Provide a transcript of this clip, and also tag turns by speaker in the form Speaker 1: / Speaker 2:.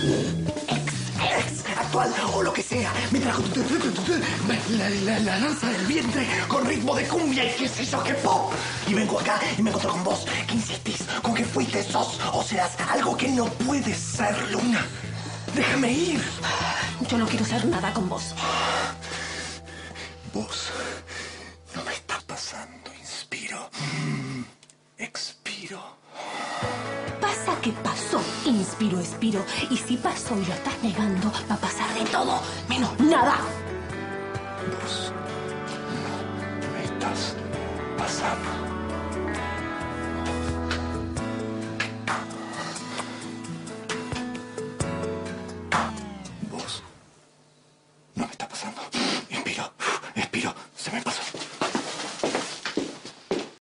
Speaker 1: ex, actual o lo que sea. Me trajo la, la, la danza del vientre con ritmo de cumbia y qué sé yo, qué pop. Y vengo acá y me encuentro con vos que insistís con que fuiste, sos o serás algo que no puede ser, Luna. Déjame ir.
Speaker 2: Yo no quiero hacer nada con vos.
Speaker 1: Vos no me estás pasando, inspiro. Expiro.
Speaker 2: Pasó, inspiro, expiro. Y si pasó y lo estás negando, va a pasar de todo, menos nada.
Speaker 1: No me estás pasando.